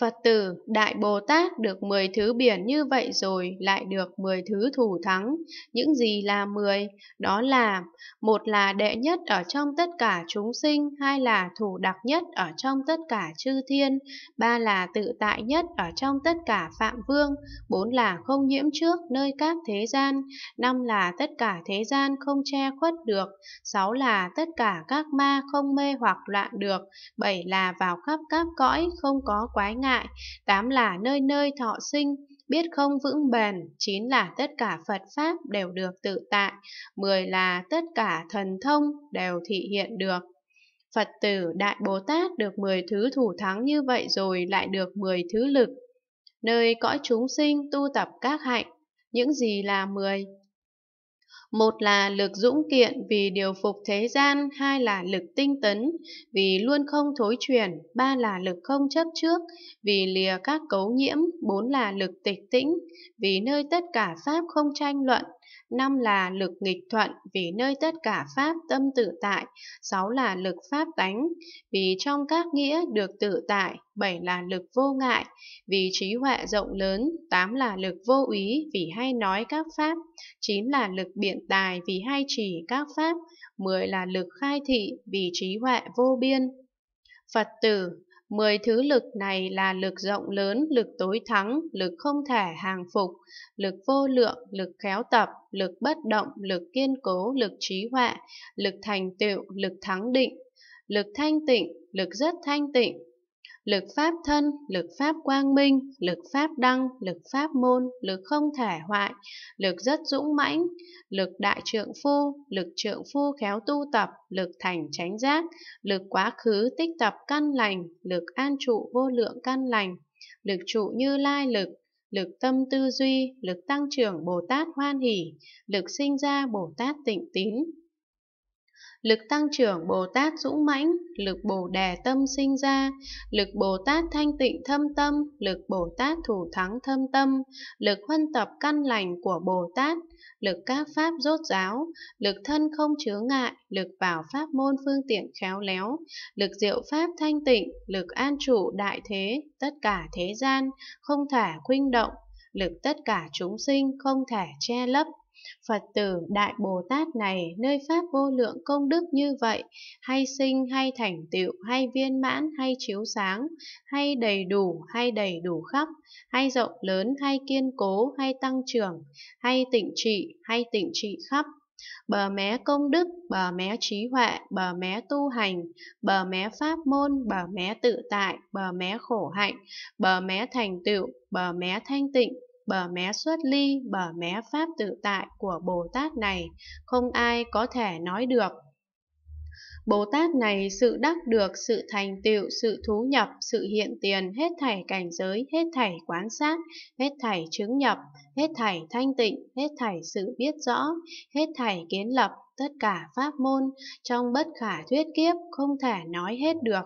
Phật tử, Đại Bồ Tát được 10 thứ biển như vậy rồi lại được 10 thứ thủ thắng. Những gì là 10? Đó là một là đệ nhất ở trong tất cả chúng sinh, hai là thủ đặc nhất ở trong tất cả chư thiên, ba là tự tại nhất ở trong tất cả phạm vương, bốn là không nhiễm trước nơi các thế gian, năm là tất cả thế gian không che khuất được, sáu là tất cả các ma không mê hoặc loạn được, bảy là vào khắp các cõi không có quái ngại, tám là nơi nơi thọ sinh, biết không vững bền, chín là tất cả Phật Pháp đều được tự tại, mười là tất cả thần thông đều thị hiện được. Phật tử Đại Bồ Tát được 10 thứ thủ thắng như vậy rồi lại được 10 thứ lực. Nơi cõi chúng sinh tu tập các hạnh, những gì là 10? Một là lực dũng kiện vì điều phục thế gian, hai là lực tinh tấn vì luôn không thối chuyển, ba là lực không chấp trước vì lìa các cấu nhiễm, bốn là lực tịch tĩnh vì nơi tất cả pháp không tranh luận, năm là lực nghịch thuận vì nơi tất cả pháp tâm tự tại, sáu là lực pháp tánh vì trong các nghĩa được tự tại, bảy là lực vô ngại vì trí huệ rộng lớn, tám là lực vô úy vì hay nói các pháp, chín là lực biện tài vì hay chỉ các pháp, mười là lực khai thị vì trí huệ vô biên. Phật tử, Mười thứ lực này là lực rộng lớn, lực tối thắng, lực không thể hàng phục, lực vô lượng, lực khéo tập, lực bất động, lực kiên cố, lực trí huệ, lực thành tựu, lực thắng định, lực thanh tịnh, lực rất thanh tịnh, lực pháp thân, lực pháp quang minh, lực pháp đăng, lực pháp môn, lực không thể hoại, lực rất dũng mãnh, lực đại trượng phu, lực trượng phu khéo tu tập, lực thành tránh giác, lực quá khứ tích tập căn lành, lực an trụ vô lượng căn lành, lực trụ như lai lực, lực tâm tư duy, lực tăng trưởng Bồ Tát hoan hỷ, lực sinh ra Bồ Tát tịnh tín, lực tăng trưởng Bồ Tát dũng mãnh, lực Bồ đề tâm sinh ra, lực Bồ Tát thanh tịnh thâm tâm, lực Bồ Tát thủ thắng thâm tâm, lực huân tập căn lành của Bồ Tát, lực các pháp rốt giáo, lực thân không chứa ngại, lực bảo pháp môn phương tiện khéo léo, lực diệu pháp thanh tịnh, lực an trụ đại thế, tất cả thế gian, không thể khuynh động, lực tất cả chúng sinh không thể che lấp, Phật tử Đại Bồ Tát này nơi Pháp vô lượng công đức như vậy, hay sinh hay thành tựu, hay viên mãn, hay chiếu sáng, hay đầy đủ, hay đầy đủ khắp, hay rộng lớn, hay kiên cố, hay tăng trưởng, hay tịnh trị, hay tịnh trị khắp, bờ mé công đức, bờ mé trí huệ, bờ mé tu hành, bờ mé pháp môn, bờ mé tự tại, bờ mé khổ hạnh, bờ mé thành tựu, bờ mé thanh tịnh, bờ mé xuất ly, bờ mé pháp tự tại của Bồ Tát này, không ai có thể nói được. Bồ Tát này sự đắc được, sự thành tựu, sự thú nhập, sự hiện tiền, hết thảy cảnh giới, hết thảy quán sát, hết thảy chứng nhập, hết thảy thanh tịnh, hết thảy sự biết rõ, hết thảy kiến lập, tất cả pháp môn, trong bất khả thuyết kiếp không thể nói hết được.